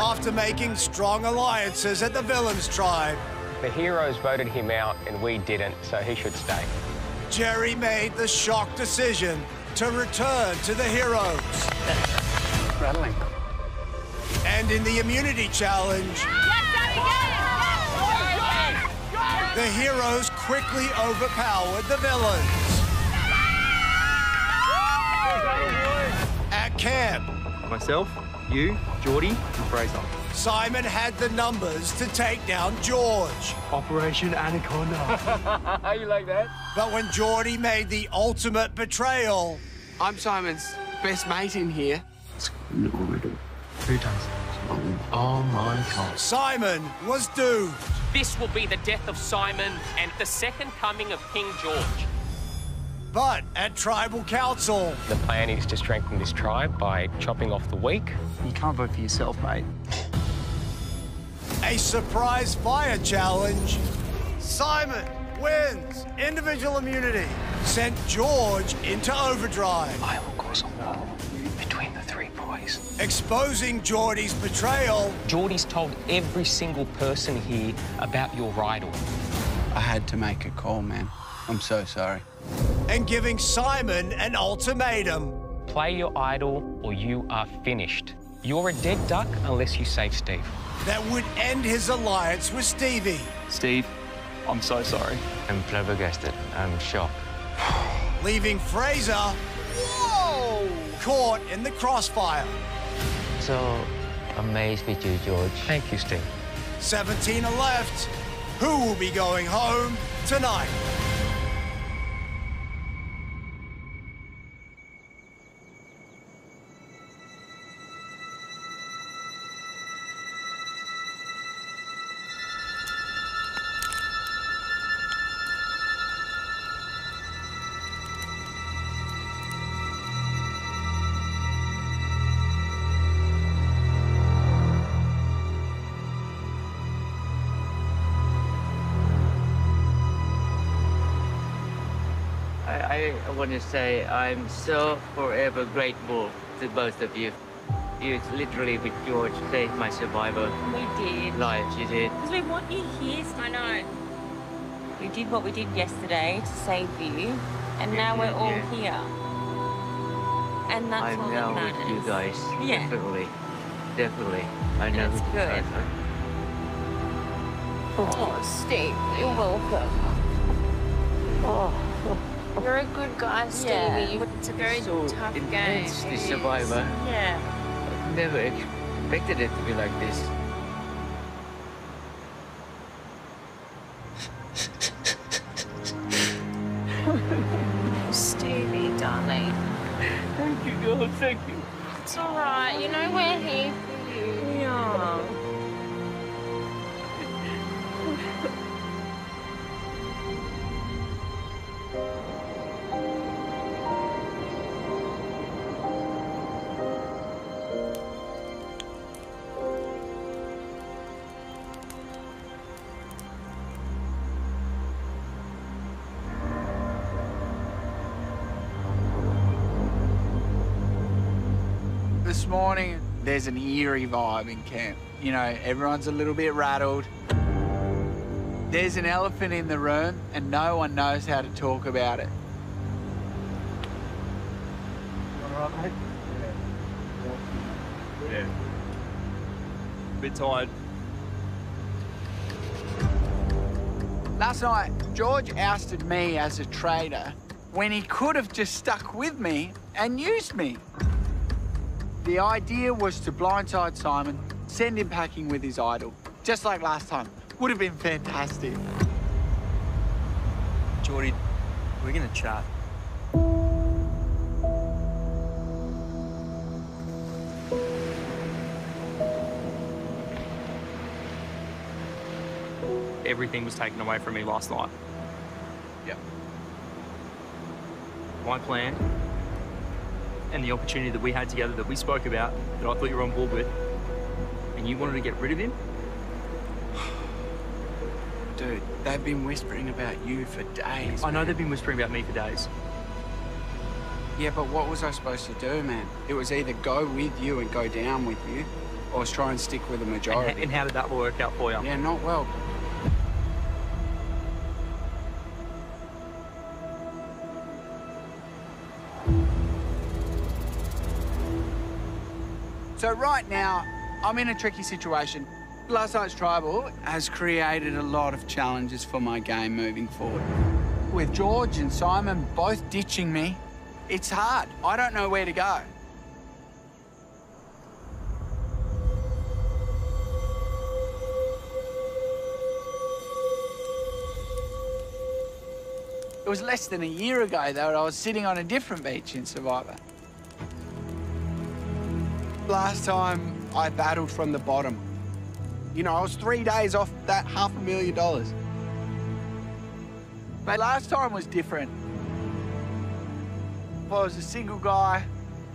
after making strong alliances at the Villains Tribe. The heroes voted him out and we didn't, so he should stay. Jerry made the shock decision to return to the heroes. Rattling. And in the immunity challenge, the heroes quickly overpowered the villains. At camp, Myself, you, Geordie, and Fraser. Simon had the numbers to take down George. Operation Anaconda. How you like that? But when Geordie made the ultimate betrayal, I'm Simon's best mate in here. Who does? Oh my god. Simon was doomed. This will be the death of Simon and the second coming of King George. But at tribal council, The plan is to strengthen this tribe by chopping off the weak. You can't vote for yourself, mate. a surprise fire challenge, Simon wins individual immunity, sent George into overdrive, I will cause a war between the three boys. exposing Geordie's betrayal Geordie's told every single person here about your idol. I had to make a call, man. I'm so sorry. And giving Simon an ultimatum. Play your idol or you are finished. You're a dead duck unless you save Steve. that would end his alliance with Stevie, Steve, I'm so sorry. I'm flabbergasted. I'm shocked. leaving Fraser whoa, caught in the crossfire. So amazed with you, George. Thank you, Steve. 17 are left. Who will be going home tonight? Want to say I'm so forever grateful to both of you. You literally, with George, saved my survivor We did. life. You did. Because we want you here. I know. We did what we did yesterday to save you, and now we're all Yeah. here. And that's I'm all now that with you guys. Yeah. Definitely. Definitely. I know. That's who good. guys are. Oh, Steve, you're welcome. Oh. You're a good guy, Stevie. Yeah. It's a very So tough game. this survivor. Yeah. I've never expected it to be like this. Stevie, darling. Thank you, girl. Thank you. It's all right. You know we're here for you. Yeah. There's an eerie vibe in camp. You know, everyone's a little bit rattled. There's an elephant in the room, and no one knows how to talk about it. Alright, mate? Yeah. Bit tired. Last night, George ousted me as a traitor when he could have just stuck with me and used me. The idea was to blindside Simon, send him packing with his idol, just like last time. Would have been fantastic. Geordie, we're gonna chat. Everything was taken away from me last night. Yep. My plan and the opportunity that we had together that we spoke about, that I thought you were on board with, and you wanted to get rid of him, Dude, they've been whispering about you for days. I know they've been whispering about me for days. Yeah, but what was I supposed to do, man? It was either go with you and go down with you, or I was trying to stick with the majority. And, and how did that work out for you? Yeah, not well. Right now, I'm in a tricky situation. Last night's tribal has created a lot of challenges for my game moving forward. With George and Simon both ditching me, it's hard. I don't know where to go. It was less than a year ago, though, I was sitting on a different beach in Survivor. Last time I battled from the bottom. You know, I was three days off that half a million dollars. But last time was different. I was a single guy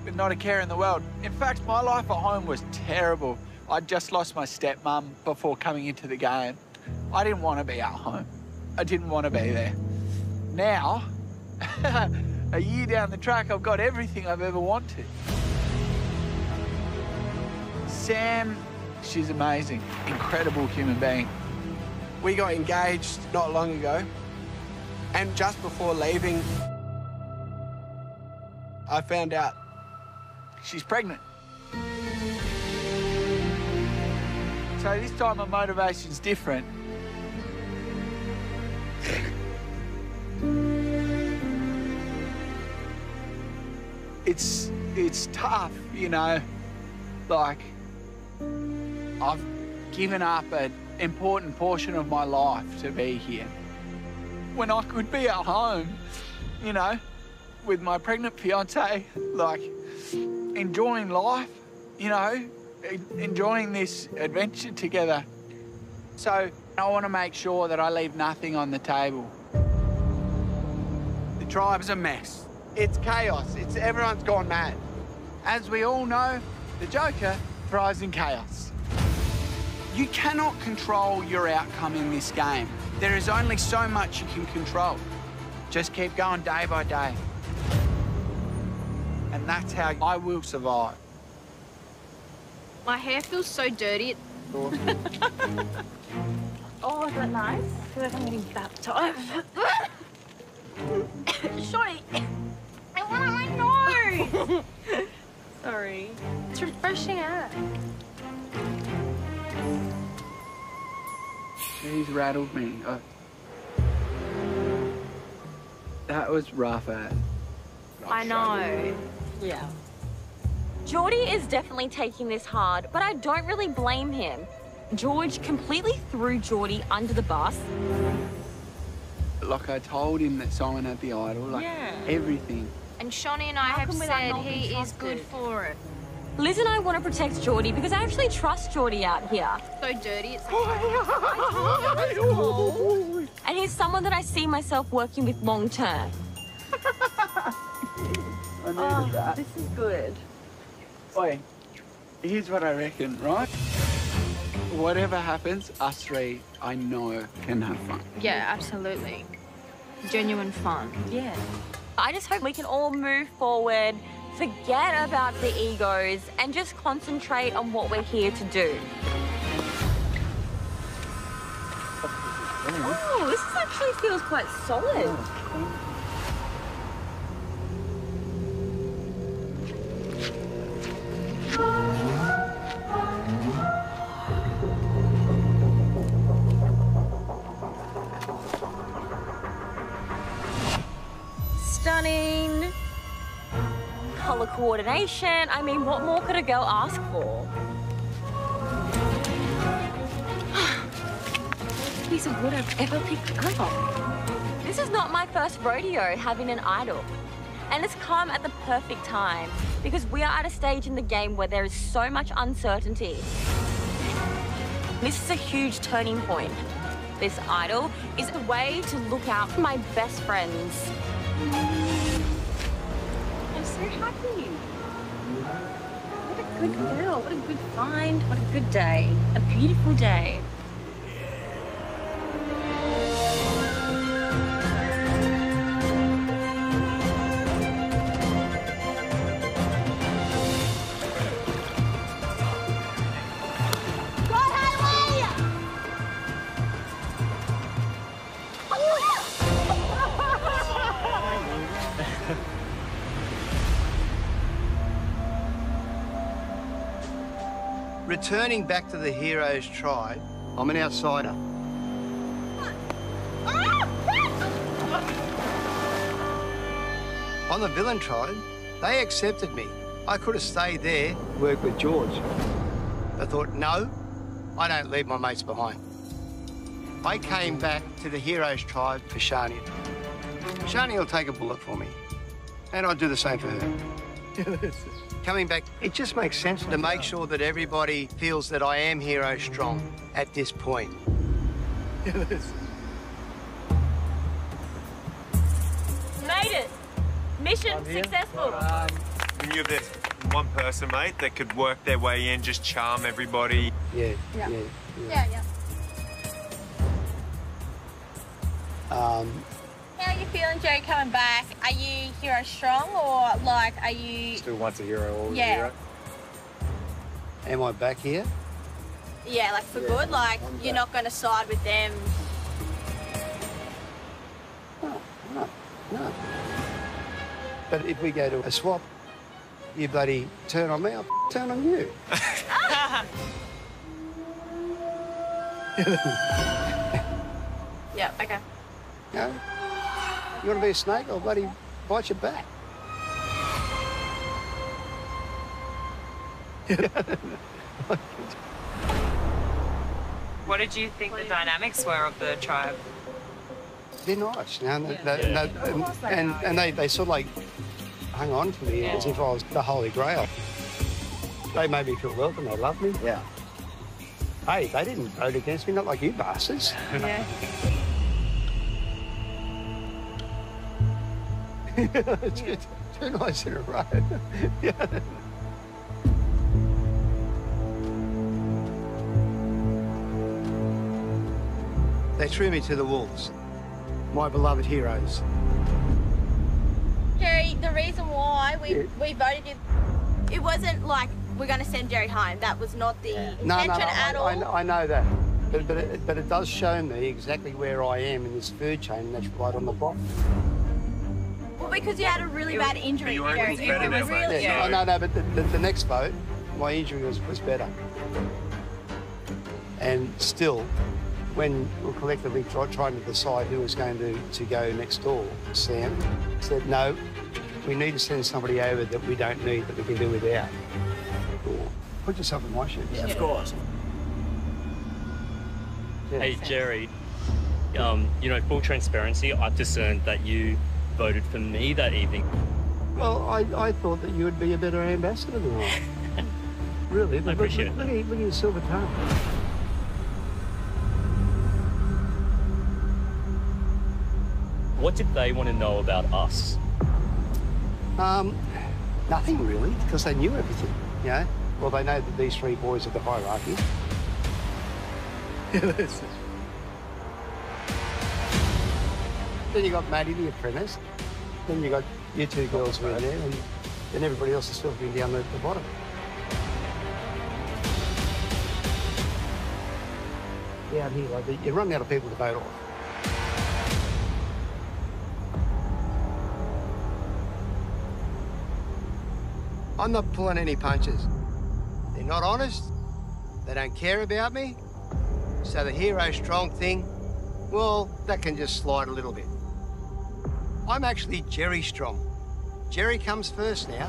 with not a care in the world. In fact, my life at home was terrible. I'd just lost my stepmom before coming into the game. I didn't want to be at home. I didn't want to be there. Now, a year down the track, I've got everything I've ever wanted. Sam, she's amazing, incredible human being. We got engaged not long ago, and just before leaving, I found out she's pregnant. So this time my motivation's different. it's it's tough, you know. Like I've given up an important portion of my life to be here. When I could be at home, you know, with my pregnant fiance, like enjoying life, you know, enjoying this adventure together. So I want to make sure that I leave nothing on the table. The tribe's a mess. It's chaos. It's everyone's gone mad. As we all know, the Joker thrives in chaos. You cannot control your outcome in this game. There is only so much you can control. Just keep going day by day. And that's how I will survive. My hair feels so dirty. Oh, is that nice? I feel like I'm getting baptized. Shorty, I want my nose. Sorry. It's refreshing air. She's rattled me. Uh, that was rough, eh? I know. Yeah. Geordie is definitely taking this hard, but I don't really blame him. George completely threw Geordie under the bus. Like I told him that Simon had the idol, like Yeah. everything. And Shonee and I How have come we're not said he being is good trusted? for it. Liz and I want to protect Geordie because I actually trust Geordie out here. So dirty, it's And he's someone that I see myself working with long term. I needed oh, that. This is good. Oi, here's what I reckon, right? Whatever happens, us three, I know, can have fun. Yeah, absolutely. Genuine fun. Yeah. I just hope we can all move forward, forget about the egos, and just concentrate on what we're here to do. Oh, this actually feels quite solid. Stunning. Color coordination. I mean, what more could a girl ask for? piece of wood I've ever picked up. This is not my first rodeo having an idol. And it's come at the perfect time because we are at a stage in the game where there is so much uncertainty. This is a huge turning point. This idol is a way to look out for my best friends. So happy. What a good girl. What a good find. What a good day. A beautiful day. Returning back to the Heroes tribe, I'm an outsider. On the villain tribe, they accepted me. I could have stayed there, worked with George. I thought, no, I don't leave my mates behind. I came back to the Heroes tribe for Shania. Shania will take a bullet for me, and I'll do the same for her. Coming back, it just makes sense to make sure that everybody feels that I am hero strong at this point. Made it. Mission successful. We knew there's one person, mate, that could work their way in, just charm everybody. Yeah, Yeah. yeah. Yeah, yeah. Um, How are you feeling, Joe, coming back? Are you hero strong or like are you Still once a hero, always Yeah. a hero. am I back here? yeah, like for good? Like you're not gonna side with them. No, no, no. But if we go to a swap, you bloody turn on me, I'll turn on you. Yeah, okay. You know? You want to be a snake? I'll bloody bite your back. What did you think the dynamics were of the tribe? They're nice, you know, and, they- and, they- and, and they, they sort of like hung on to me as if I was the Holy Grail. They made me feel welcome, they loved me. Yeah. Hey, they didn't vote against me, not like you bastards. Yeah. two, two nights in a They threw me to the wolves, my beloved heroes. Jerry, the reason why we, Yeah. we voted you it wasn't like we're gonna send Jerry home. That was not the intention No, no, no, at all. I, I, I know that. But, but, it, but it does show me exactly where I am in this food chain, and that's right on the bottom. Well, because you had a really bad injury, you Jerry. it's You better were now, mate. really Yeah, I know, no, but the, the, the next vote, my injury was, was better. And still, when we're collectively try, trying to decide who was going to, to go next door, Sam said, no, we need to send somebody over that we don't need, that we can do without. Cool. Put yourself in my shoes. Yeah, Of course. Yeah. Hey, Jerry. Um, you know, full transparency, I've discerned that you voted for me that evening. Well, I, I thought that you would be a better ambassador than I. really? Look, appreciate look, that. look, at- look at your silver tongue. What did they want to know about us? Um, nothing really, because they knew everything. You know, well, they know that these three boys are the hierarchy. then you got Maddie, the apprentice. Then you got you two girls who are there, and then everybody else is filtering down the, the bottom. Down here, like you're running out of people to vote off. I'm not pulling any punches. They're not honest. They don't care about me. So the hero strong thing, well, that can just slide a little bit. I'm actually Jerry Strong. Jerry comes first now.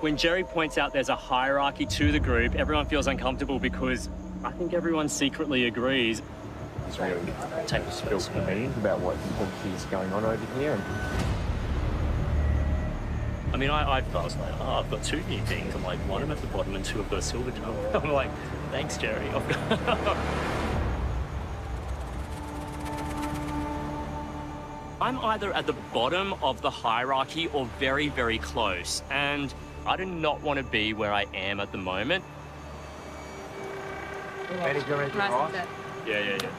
When Jerry points out there's a hierarchy to the group, everyone feels uncomfortable because I think everyone secretly agrees. He's really take a spill some beans about what he thinks is going on over here. And I mean, I, I, I was like, oh, I've got two new things. I'm like, one of them at the bottom and two of the silver tongue. I'm like, thanks, Jerry. I've got... I'm either at the bottom of the hierarchy or very, very close. And I do not want to be where I am at the moment. Betty, go ready to? Yeah, yeah, yeah.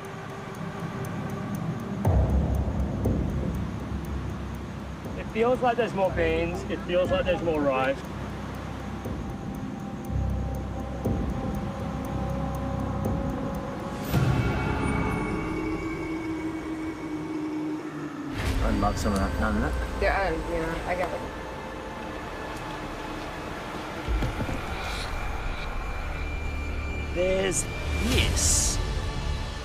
feels like there's more beans, it feels like there's more rice. I'd love some of that now, isn't it? Yeah, um, yeah, I get it. There's this.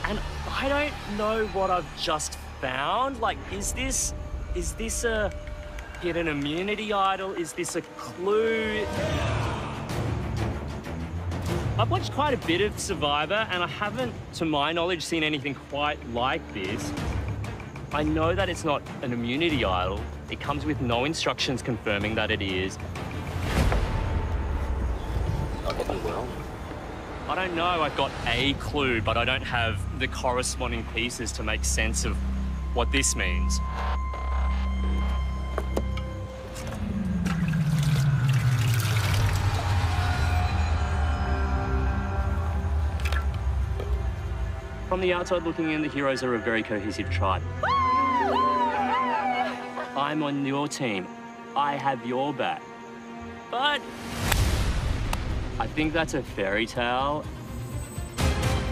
And I don't know what I've just found. Like, is this, is this a, hidden immunity idol? Is this a clue? I've watched quite a bit of Survivor and I haven't, to my knowledge, seen anything quite like this. I know that it's not an immunity idol. It comes with no instructions confirming that it is. I could be wrong. I don't know, I've got a clue, but I don't have the corresponding pieces to make sense of what this means. From the outside looking in, the heroes are a very cohesive tribe. I'm on your team. I have your back. But I think that's a fairy tale,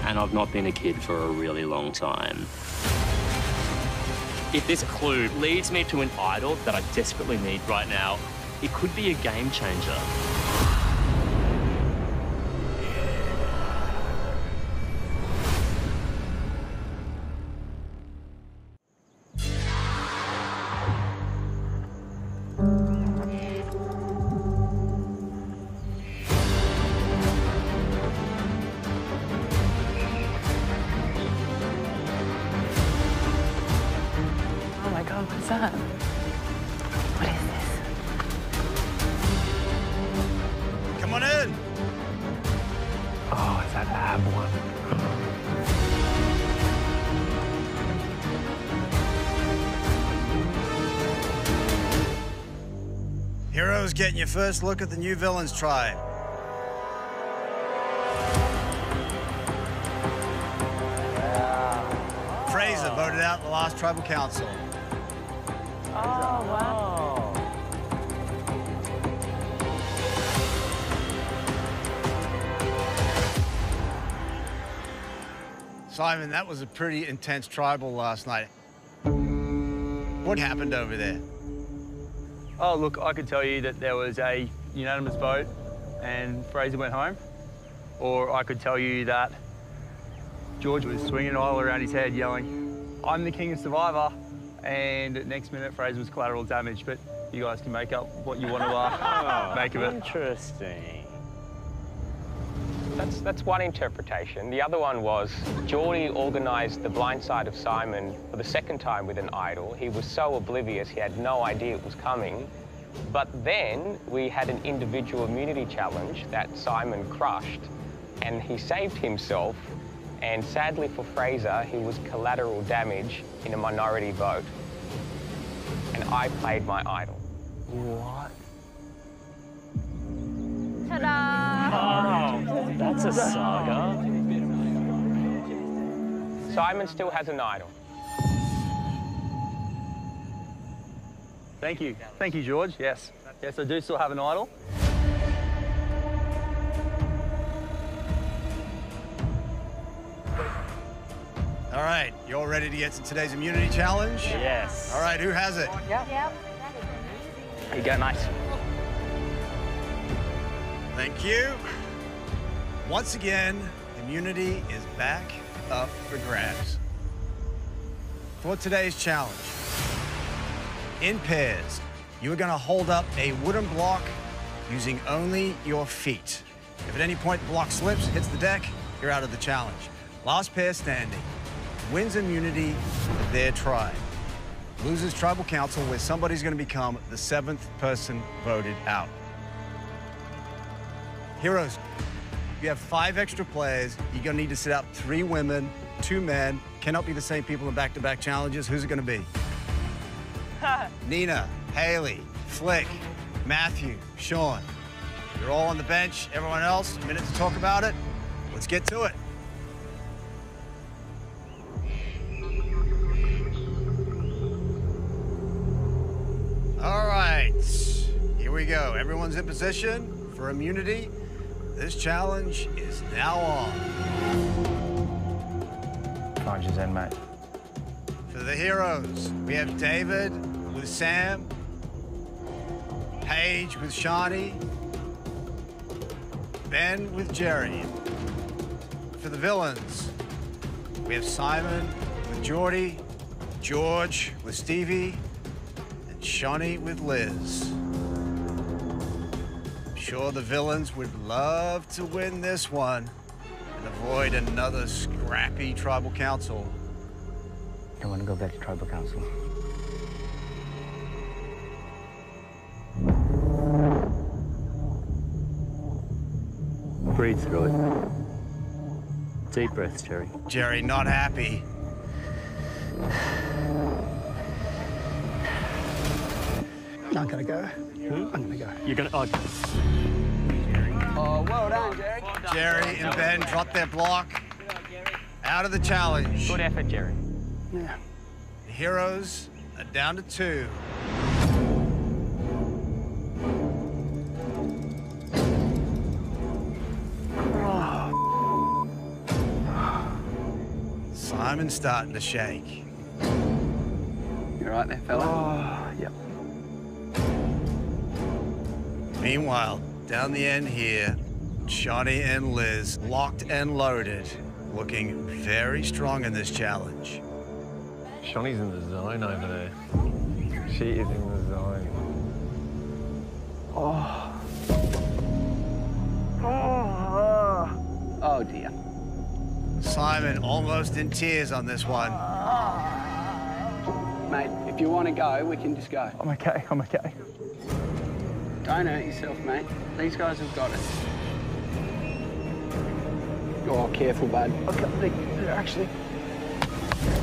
and I've not been a kid for a really long time. If this clue leads me to an idol that I desperately need right now, it could be a game changer. Heroes getting your first look at the new villains tribe. Fraser voted out in the last tribal council. Oh, wow. Simon, that was a pretty intense tribal last night. What happened over there? Oh, look, I could tell you that there was a unanimous vote and Fraser went home. Or I could tell you that George was swinging an idol around his head yelling, I'm the king of Survivor. And next minute, Fraser was collateral damage. But you guys can make up what you want to uh, make of it. Interesting. That's, that's one interpretation. The other one was Geordie organised the blind side of Simon for the second time with an idol. He was so oblivious, he had no idea it was coming. But then we had an individual immunity challenge that Simon crushed, and he saved himself. And sadly for Fraser, he was collateral damage in a minority vote. And I played my idol. What? Ta-da! Oh, that's a saga. Simon still has an idol. Thank you. Thank you, George. Yes. Yes, I do still have an idol. All right, you all ready to get to today's immunity challenge? Yes. All right, who has it? Yep. There you go, mate. Thank you. Once again, immunity is back up for grabs. For today's challenge, in pairs, you are going to hold up a wooden block using only your feet. If at any point the block slips, hits the deck, you're out of the challenge. Last pair standing wins immunity for their tribe. Loses tribal council where somebody's going to become the seventh person voted out. Heroes, you have five extra players. You're going to need to sit out three women, two men. Cannot be the same people in back-to-back challenges. Who's it going to be? Nina, Haley, Flick, Matthew, Sean. You're all on the bench. Everyone else, a minute to talk about it. Let's get to it. All right, here we go. Everyone's in position for immunity. This challenge is now on. Your zen, mate. For the heroes, we have David with Sam, Paige with Shawnee, Ben with Jerry. For the villains, we have Simon with Geordie, George with Stevie, and Shonee with Liz. I'm sure the villains would love to win this one and avoid another scrappy tribal council. I want to go back to tribal council. Breathe through it. Deep breaths, Jerry. Jerry not happy. I'm gonna go. I'm gonna go. You're gonna. Oh, Oh, well done, Jerry. Jerry and Ben drop their block. Out of the challenge. Good effort, Jerry. Yeah. The heroes are down to two. Simon's starting to shake. You right there, fella? Oh, yep. Meanwhile, down the end here, Shonee and Liz locked and loaded, looking very strong in this challenge. Shonee's in the zone over there. She is in the zone. Oh. Oh, oh dear. Simon almost in tears on this one. Mate, if you want to go, we can just go. I'm okay, I'm okay. Don't hurt yourself, mate. These guys have got it. Oh, careful, bud. Okay, they're actually.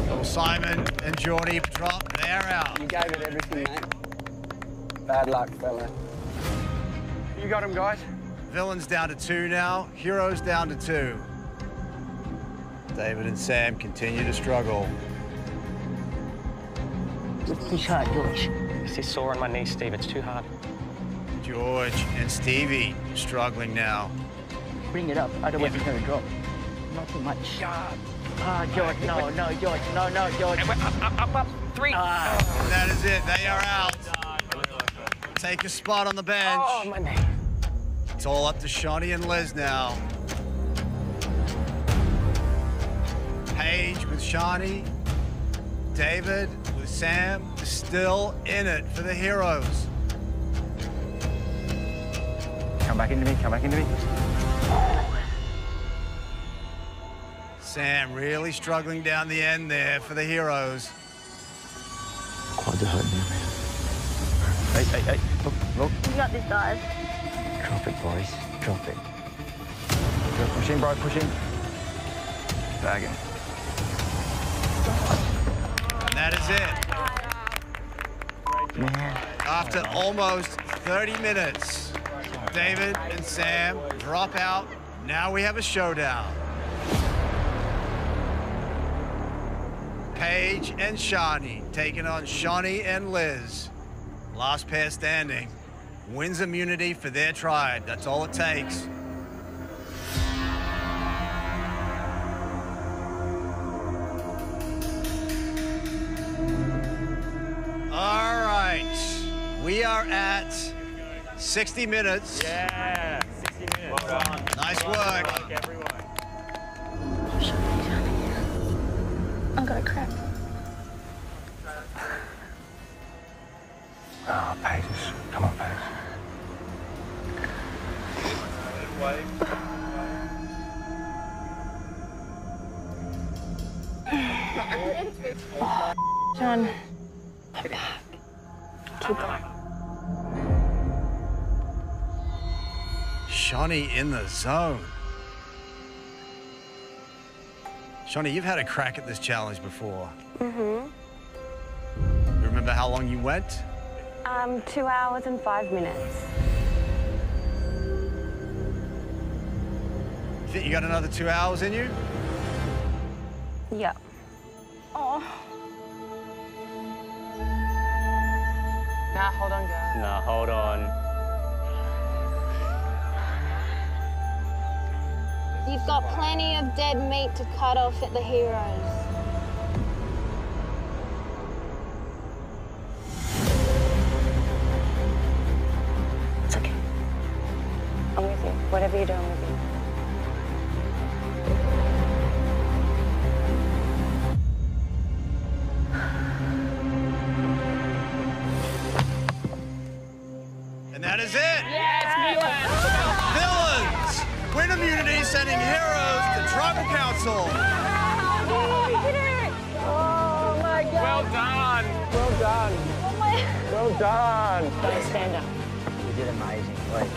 Well, Simon and Geordie drop. They're out. You gave it everything, mate. Bad luck, fella. You got him, guys. Villains down to two now. Heroes down to two. David and Sam continue to struggle. Push hard, George. It's this sore on my knee, Steve. It's too hard. George and Stevie struggling now. Bring it up, otherwise it's gonna drop. Not too much. Ah, George, no, no, George, no, no, George. Up, up, up, up. Three. And that is it. They are out. Take a spot on the bench. Oh, my knee. It's all up to Shonee and Liz now. Paige with Shawnee. David with Sam. Still in it for the heroes. Back into me, come back into me. Sam really struggling down the end there for the heroes. Quads are hurting me. Hey, hey, hey. Look, look. You got this, guys. Drop it, boys. Drop it. Go pushing, bro, pushing. Bagging. And that is it. Man. After almost 30 minutes, David and Sam drop out. Now we have a showdown. Paige and Shawnee taking on Shonee and Liz. Last pair standing. Wins immunity for their tribe. That's all it takes. All right. We are at 60 minutes. Yeah, 60 minutes. Well done. Nice Well work. done, everyone. I'm gonna crack. Oh, Pages. Come on, Pages. John, keep going. Shonee in the zone. Shonee, you've had a crack at this challenge before. Mm-hmm. You remember how long you went? Um, two hours and five minutes. You think you got another two hours in you? Yep. Oh. Nah, hold on, guys. Nah, hold on. You've got plenty of dead meat to cut off at the heroes. It's okay. I'm with you. Whatever you're doing, with you. Tribal council. Oh my god. Well done. Well done. Well done. Don't stand up. You did amazing. Wait,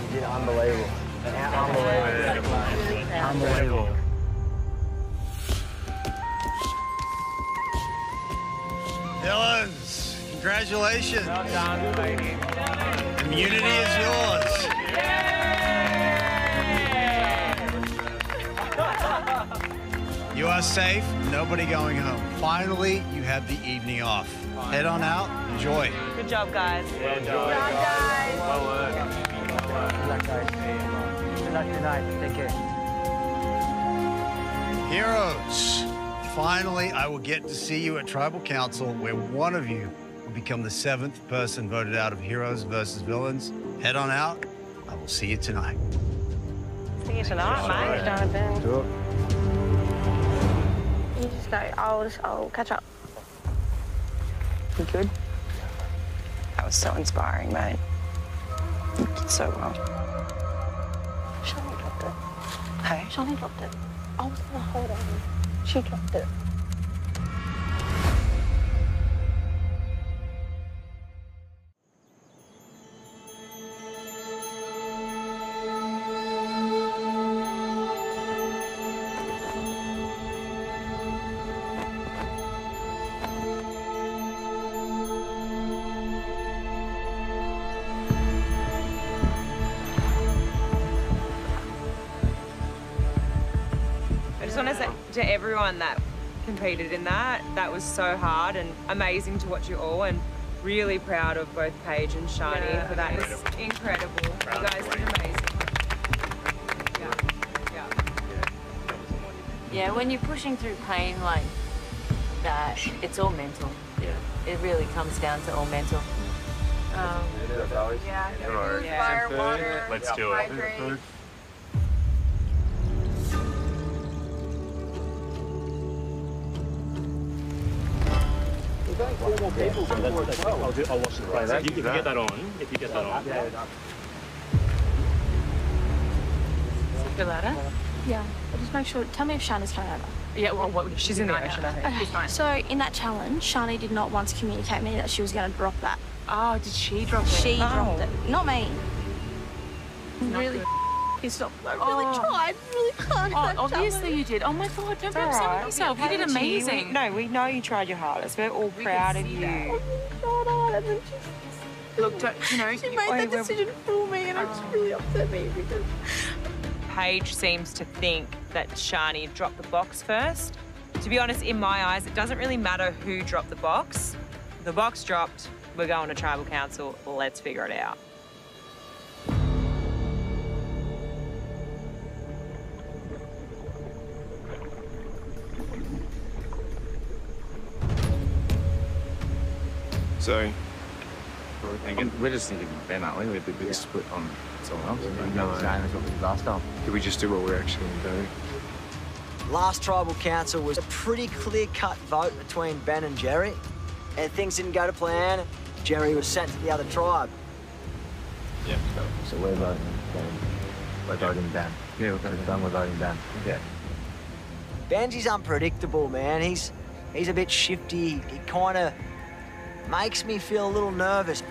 you did unbelievable. Unbelievable. Unbelievable. Villains, congratulations. Well done, lady. Immunity is yours. You are safe. Nobody going home. Finally, you have the evening off. Head on out. Enjoy. Good job, guys. Well done. guys. Well worked. Good luck, guys. Good luck tonight. Take care. Heroes, finally, I will get to see you at Tribal Council, where one of you will become the seventh person voted out of Heroes versus Villains. Head on out. I will see you tonight. See you tonight, mate. Jonathan. Do it. You just go. I'll just. I'll catch up. You good? That was so inspiring, mate. You did so well. Shani dropped it. Hey? Shani dropped it. I was gonna hold on. She dropped it. To everyone that competed in that, that was so hard and amazing to watch you all and really proud of both Paige and Shani for that. It's incredible. you guys did amazing. Yeah, when you're pushing through pain like that, it's all mental. Yeah. It really comes down to all mental. Um, Yeah. Food, Yeah. fire, water, Let's do it. hydrate. I'll, do, I'll watch the play. If you, if you get that on, if you get that on. Feel louder? Yeah. But just make sure. Tell me if Shani's coming over. Yeah, well, what, she's in the ocean, I think. Okay. So in that challenge, Shani did not once communicate me that she was going to drop that. Oh, did she drop it? She Oh. dropped it, not me. Not really good. pissed off. I really Oh. tried hard. Oh, obviously you did. Oh my god, don't be upset right. with yourself. You did amazing. we- no, we know you tried your hardest. We're all proud of you. Oh oh, Look, don't, you know, She made that decision for me, and it just really upset me because. Paige seems to think that Shani dropped the box first. To be honest, in my eyes, it doesn't really matter who dropped the box. The box dropped, we're going to tribal council, let's figure it out. So, We're just thinking Ben, aren't we? With the big split on someone else. No. Same as what we did last time. did we just do what we're actually going to do? Last tribal council was a pretty clear-cut vote between Ben and Jerry, and things didn't go to plan. Jerry was sent to the other tribe. Yeah. So we're voting Ben. We're voting Ben. Yeah, we're voting Ben. We're voting Ben. Yeah. Benji's unpredictable, man. He's he's a bit shifty. He kind of makes me feel a little nervous.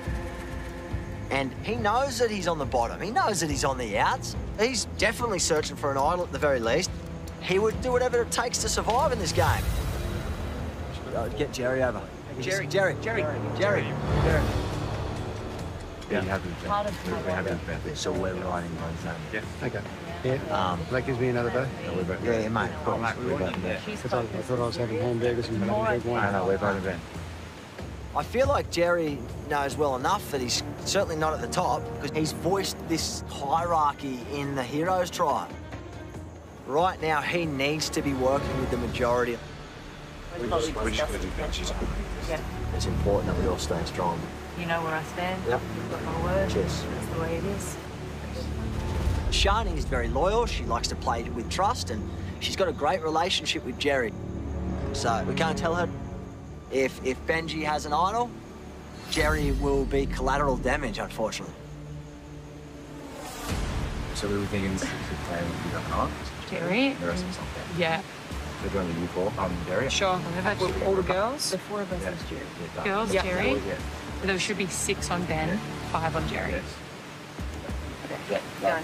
And he knows that he's on the bottom. He knows that he's on the outs. He's definitely searching for an idol at the very least. He would do whatever it takes to survive in this game. Uh, get Jerry over. Jerry, Jerry, Jerry, Jerry, Jerry. Yeah, you have it, Ben. We have it, Ben. So we're riding on Sam. Yeah. Okay. Yeah. Um, that gives me another day. No, we're Yeah, yeah, mate. Oh, mate, we're voting Ben. I thought, I thought I was having hamburgers and having big wine. No, no, we're voting Ben. I feel like Jerry knows well enough that he's certainly not at the top because he's voiced this hierarchy in the Heroes tribe. Right now, he needs to be working with the majority. We're just, we're just going to do benches. Yeah. It's important that we all stay strong. You know where I stand. Yep. You've got my word. Cheers. That's the way it is. Shonee's very loyal. She likes to play with trust, and she's got a great relationship with Jerry. So we can't tell her if if Benji has an idol, Jerry will be collateral damage, unfortunately. So we were thinking this is a plan you don't know. Jerry? The rest of us okay. Yeah. So do you want you four? Um, Jerry? Sure. All the girls? The four of us Yeah. is Jerry. Yeah, done. Girls, Yeah. Jerry? Yeah. There should be six on Ben, five on Jerry. Yes. Yeah. Done.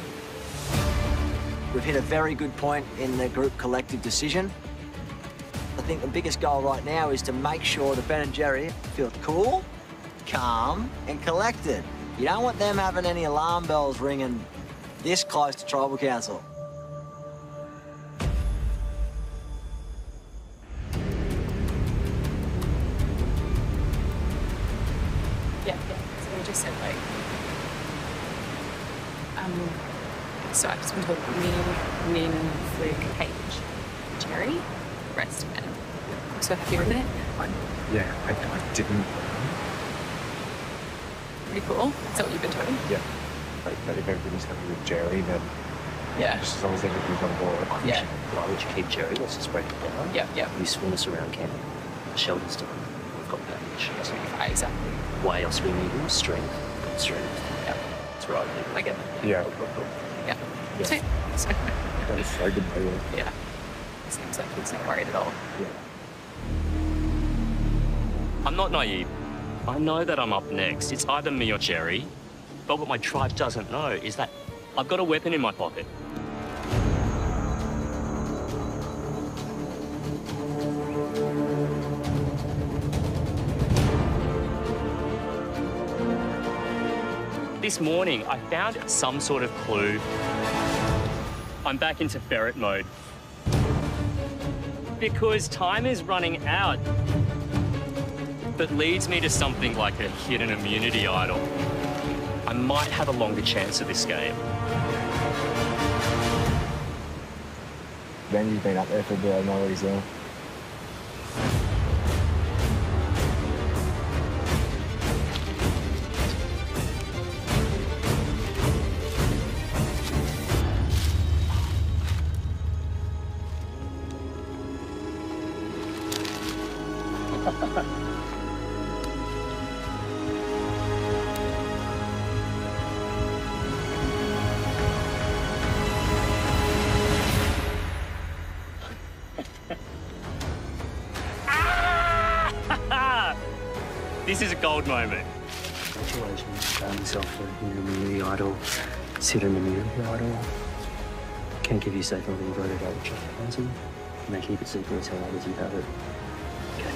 We've hit a very good point in the group collective decision. I think the biggest goal right now is to make sure that Ben and Jerry feel cool, calm, and collected. You don't want them having any alarm bells ringing this close to tribal council. Yeah, yeah. So we just said like, um, so I've just been told me, Nin, Flick, Paige, Jerry, rest of Ben. So happy with it? I, yeah, I, I didn't. Pretty cool. Is that what you've been told? Yeah. Like, but if everybody's happy with Jerry, then Yeah. just as long as everybody's on board. Yeah. Why would you keep Jerry? Let's just break it down. Yeah, yeah. Usefulness around camp. Shelter's done. We've got that Paige. Exactly. Why else we need him? Strength. Strength. Yeah. That's right. I get that. Yeah. Yeah. Yeah. So, so, That is so good, by yeah. Seems like he's not worried at all. I'm not naive. I know that I'm up next. It's either me or Jerry. But what my tribe doesn't know is that I've got a weapon in my pocket. This morning, I found some sort of clue. I'm back into ferret mode. Because time is running out. That leads me to something like a hidden immunity idol. I might have a longer chance of this game. Benji's been up there for a bit, I know what he's doing. This is a gold moment. Congratulations. Found yourself a new immunity idol. Sit an immunity idol. Can't give you safe on being voted out of Tribal Council. And they keep it secret until others you have it. Okay.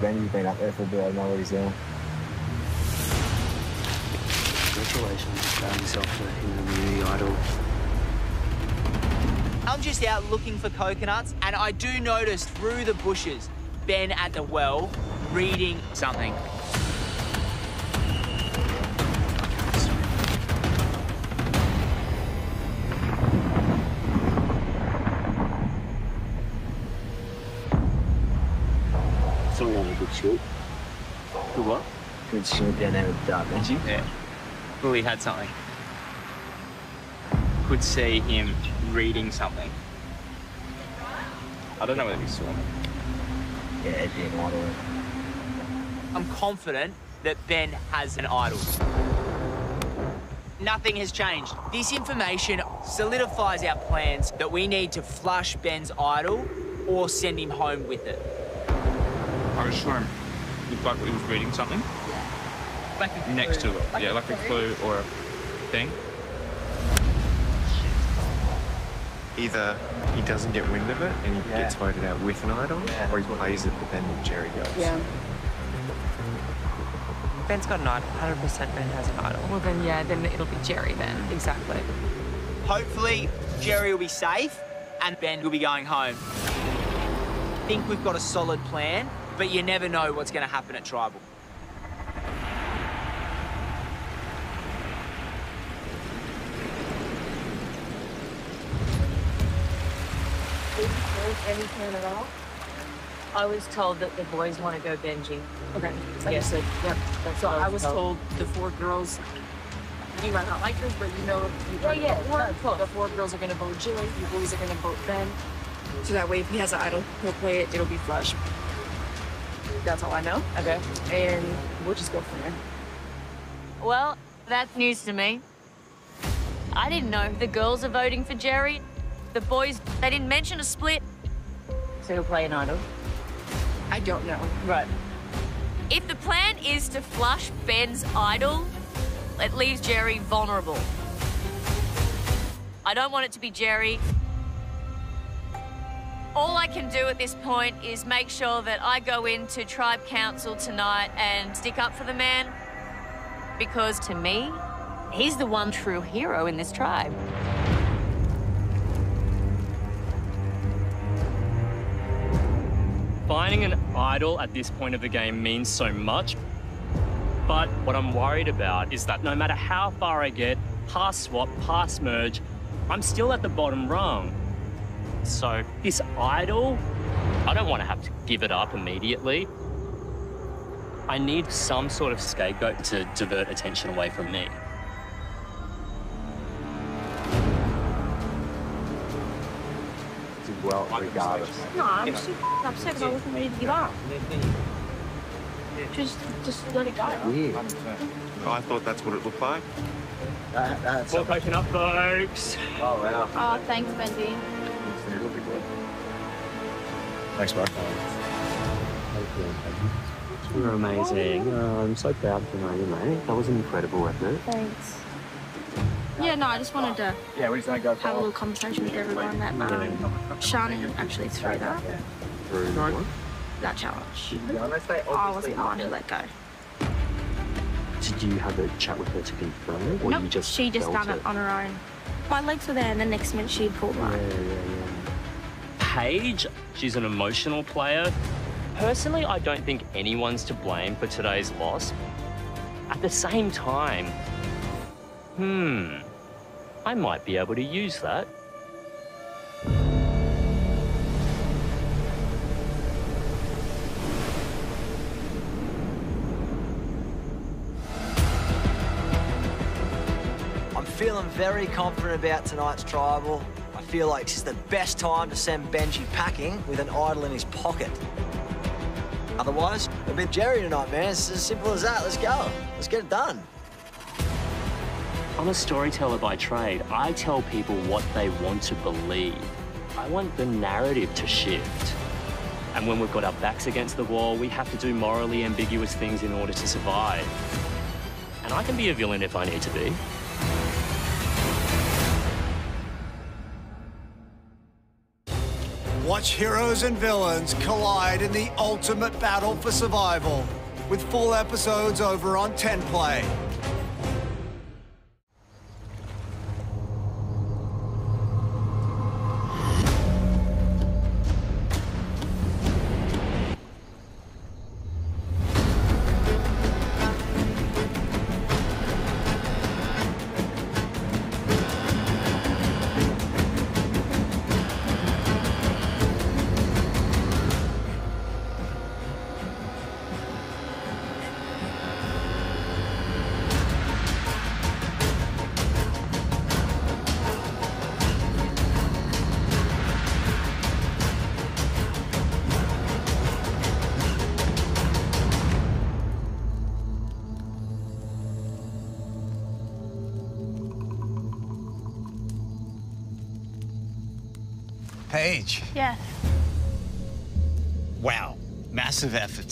Benji's been up there for a bit, I know what he's doing. Congratulations. Found yourself a new immunity idol. I'm just out looking for coconuts, and I do notice through the bushes Ben at the well reading something. Something on a good shoot. Good what? Good shoot down there with uh, Benji. Yeah. Well, he had something. Could see him reading something. I don't know whether he saw me. Yeah, it'd be an idol. I'm confident that Ben has an idol. Nothing has changed. This information solidifies our plans that we need to flush Ben's idol or send him home with it. I was sure him looked like he was reading something Like a next clue. to it. Like yeah, a like a clue? clue or a thing. Either he doesn't get wind of it and he gets voted out with an idol, or he plays it, but then Jerry goes. Yeah. Ben's got an idol. 100% Ben has an idol. Well, then, yeah, then it'll be Jerry then. Exactly. Hopefully, Jerry will be safe and Ben will be going home. I think we've got a solid plan, but you never know what's going to happen at Tribal. Any plan at all? I was told that the boys want to go Benji. Okay. Like I Yeah. said, yep. That's so what I was told the four girls. You might not like this, but you know, you oh, Yeah, yeah, vote. The four girls are gonna vote Julie. You boys are gonna vote Ben. So that way, if he has an idol, he'll play it. It'll be flush. That's all I know. Okay. And we'll just go from there. Well, that's news to me. I didn't know the girls are voting for Jerry. The boys, they didn't mention a split. So he'll play an idol? I don't know. Right. If the plan is to flush Ben's idol, it leaves Jerry vulnerable. I don't want it to be Jerry. All I can do at this point is make sure that I go into Tribal Council tonight and stick up for the man. Because to me, he's the one true hero in this tribe. Finding an idol at this point of the game means so much. But what I'm worried about is that no matter how far I get, past swap, past merge, I'm still at the bottom rung. So this idol, I don't want to have to give it up immediately. I need some sort of scapegoat to divert attention away from me. Well, regardless. No, I'm just upset because I wasn't ready to give up. Just, just let it go. Weird. I thought that's what it looked like. That, that's We're up, folks. Oh, wow. Oh, thanks, Benji. Thanks, Mark. You're amazing. Uh, I'm so proud to know you, mate. That was an incredible effort. Thanks. Yeah, no, I just wanted to Yeah, we're just gonna go have a little conversation with everyone that um, Shonee actually threw that, Through what? that challenge. I wasn't the one who let go. Did you have a chat with her to confirm it, or nope, you just she just done it on her own. My legs were there, and the next minute she pulled Yeah, one. yeah, yeah. Paige, she's an emotional player. Personally, I don't think anyone's to blame for today's loss. At the same time, hmm, I might be able to use that. I'm feeling very confident about tonight's tribal. I feel like this is the best time to send Benji packing with an idol in his pocket. Otherwise, a bit Jerry tonight, man. It's as simple as that. Let's go. Let's get it done. I'm a storyteller by trade. I tell people what they want to believe. I want the narrative to shift. And when we've got our backs against the wall, we have to do morally ambiguous things in order to survive. And I can be a villain if I need to be. Watch heroes and villains collide in the ultimate battle for survival with full episodes over on 10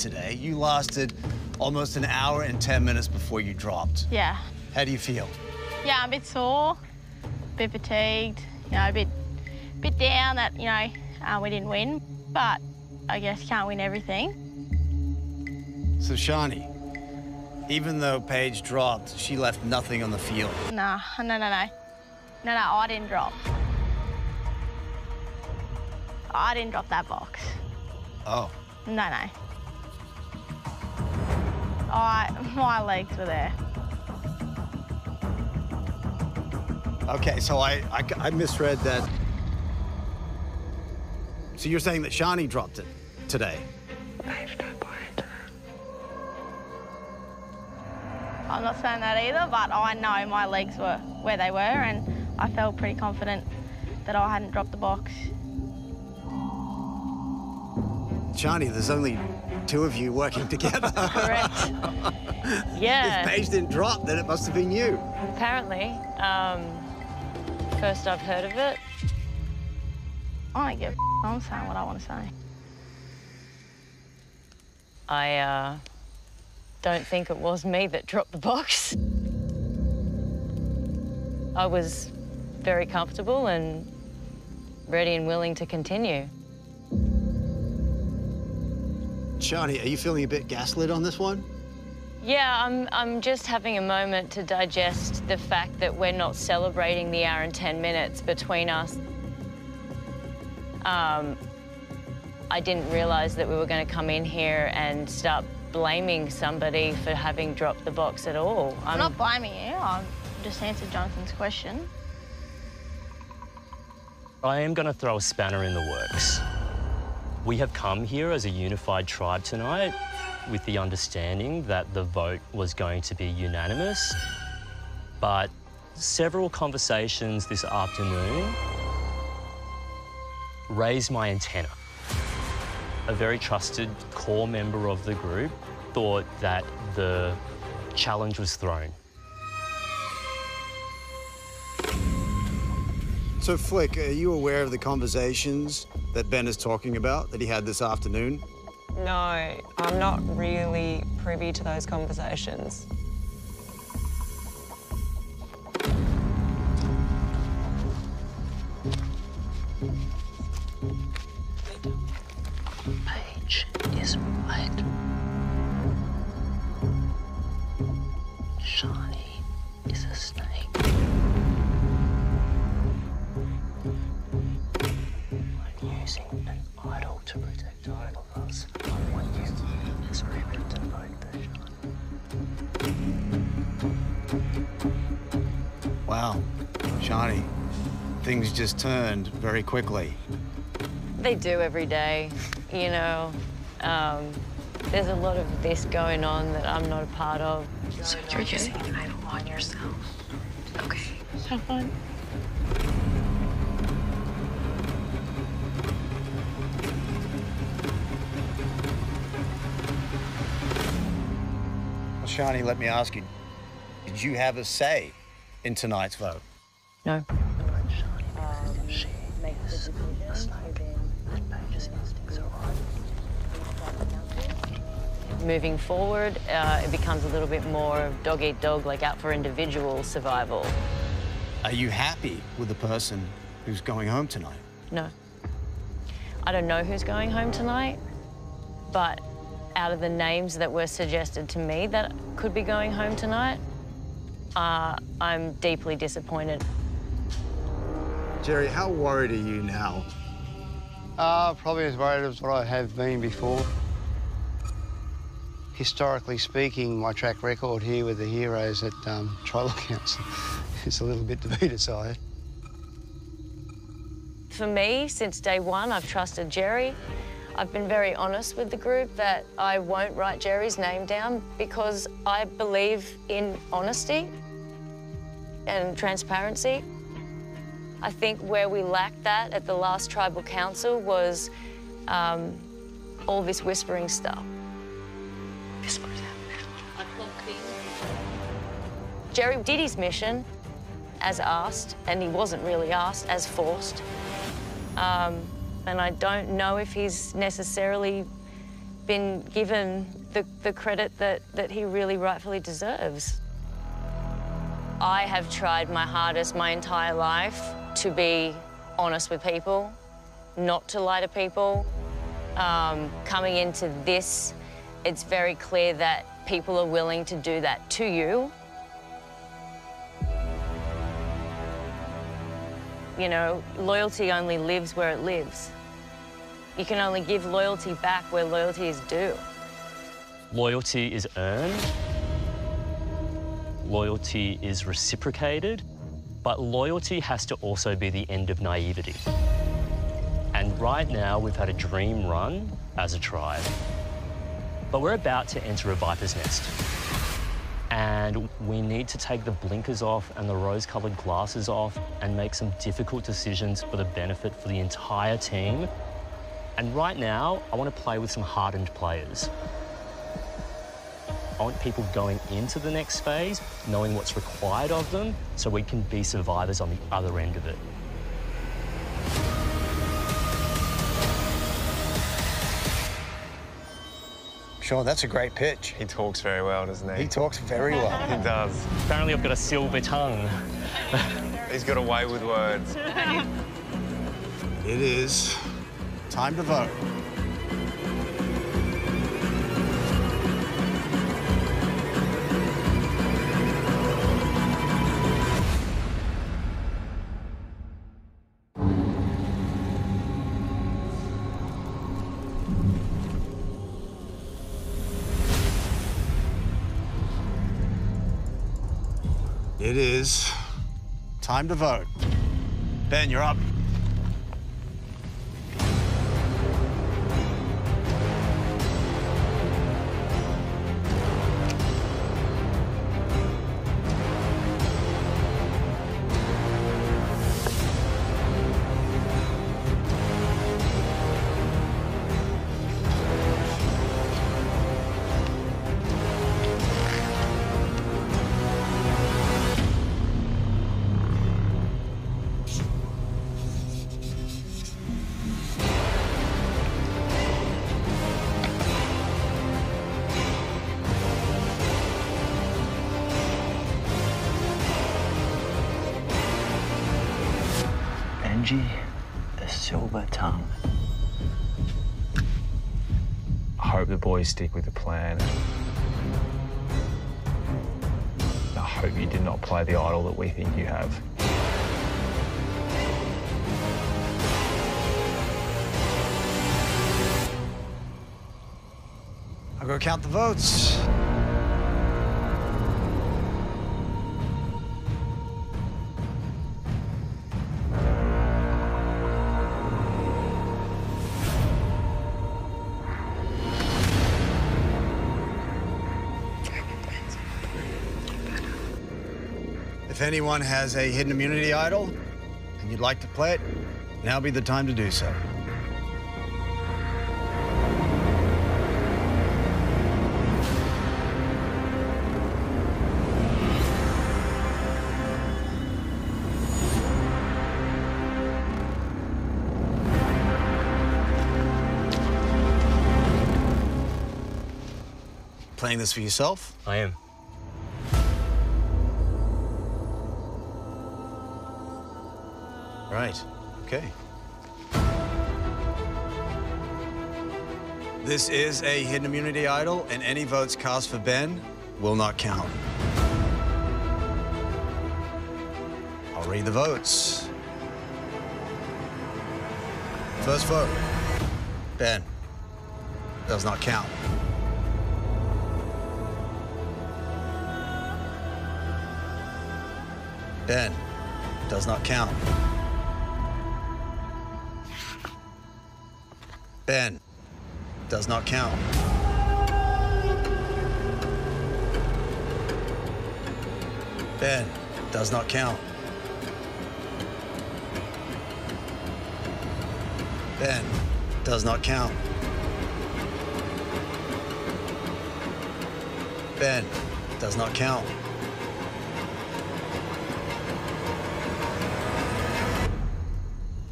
today. You lasted almost an hour and 10 minutes before you dropped. Yeah. How do you feel? Yeah, I'm a bit sore, a bit fatigued, you know, a bit, bit down that, you know, uh, we didn't win. But I guess can't win everything. So, Shonee, even though Paige dropped, she left nothing on the field. Nah, no, no, no. No, no, I didn't drop. I didn't drop that box. Oh. No, no. I, my legs were there. Okay, so I, I, I misread that. So you're saying that Shonee dropped it today? I'm not saying that either, but I know my legs were where they were, and I felt pretty confident that I hadn't dropped the box. Shonee, there's only two of you working together. Correct. Yeah. If Paige didn't drop, then it must have been you. Apparently. Um, first I've heard of it. I don't give a I'm saying what I want to say. I uh, don't think it was me that dropped the box. I was very comfortable and ready and willing to continue. Shonee, are you feeling a bit gaslit on this one? Yeah, I'm, I'm just having a moment to digest the fact that we're not celebrating the hour and 10 minutes between us. Um, I didn't realize that we were going to come in here and start blaming somebody for having dropped the box at all. I'm not blaming you. I just answered Jonathan's question. I am going to throw a spanner in the works. We have come here as a unified tribe tonight with the understanding that the vote was going to be unanimous. But several conversations this afternoon raised my antenna. A very trusted core member of the group thought that the challenge was thrown. So, Flick, are you aware of the conversations that Ben is talking about that he had this afternoon? No, I'm not really privy to those conversations. Paige is right. Shonee using an idol to protect all of us. I want you as women to vote for Shonee. Wow, Shonee, things just turned very quickly. They do every day, you know. Um, there's a lot of this going on that I'm not a part of. So you're using an idol on yourself. Okay. Have fun. Shonee, let me ask you, did you have a say in tonight's vote? No. She is a snake. And Paige's instincts are right. Moving forward, uh, it becomes a little bit more dog eat dog, like out for individual survival. Are you happy with the person who's going home tonight? No. I don't know who's going home tonight, but out of the names that were suggested to me that could be going home tonight, uh, I'm deeply disappointed. Jerry, how worried are you now? Uh, probably as worried as what I have been before. Historically speaking, my track record here with the heroes at um, Tribal Council is a little bit to be desired. For me, since day one, I've trusted Jerry. I've been very honest with the group that I won't write Jerry's name down because I believe in honesty and transparency. I think where we lacked that at the last tribal council was um, all this whispering stuff. Jerry did his mission as asked, and he wasn't really asked, as forced. Um, and I don't know if he's necessarily been given the, the credit that, that he really rightfully deserves. I have tried my hardest my entire life to be honest with people, not to lie to people. Um, coming into this, it's very clear that people are willing to do that to you. You know, loyalty only lives where it lives. You can only give loyalty back where loyalty is due. Loyalty is earned, loyalty is reciprocated, but loyalty has to also be the end of naivety. And right now, we've had a dream run as a tribe. But we're about to enter a viper's nest. And we need to take the blinkers off and the rose colored glasses off and make some difficult decisions for the benefit for the entire team. And right now, I want to play with some hardened players. I want people going into the next phase knowing what's required of them so we can be survivors on the other end of it. Sean, that's a great pitch. He talks very well, doesn't he? He talks very well. he does. Apparently, I've got a silver tongue. He's got a way with words. It is time to vote. It is time to vote. Ben, you're up. Boys stick with the plan. I hope you did not play the idol that we think you have. I'll go count the votes. If anyone has a hidden immunity idol and you'd like to play it, now be the time to do so. Playing this for yourself? I am. This is a hidden immunity idol, and any votes cast for Ben will not count. I'll read the votes. First vote. Ben. Does not count. Ben. Does not count. Ben. Does not count. Ben. Does not count. Ben. Does not count. Ben. Does not count.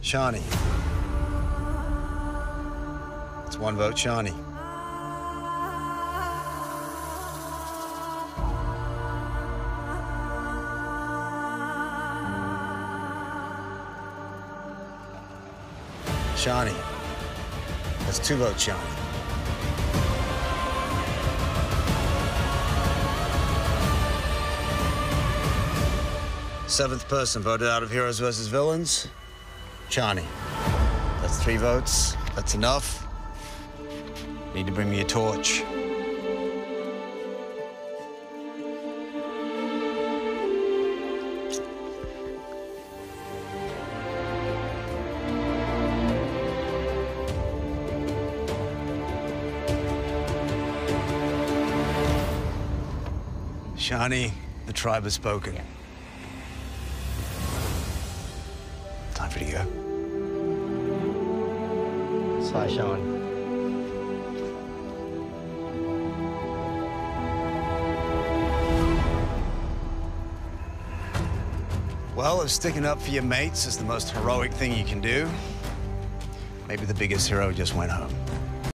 Shonee. One vote, Shonee. Shonee. That's two votes, Shonee. Seventh person voted out of Heroes versus Villains. Shonee. That's three votes. That's enough to bring me a torch. Shonee, the tribe has spoken. Yeah. Sticking up for your mates is the most heroic thing you can do, maybe the biggest hero just went home.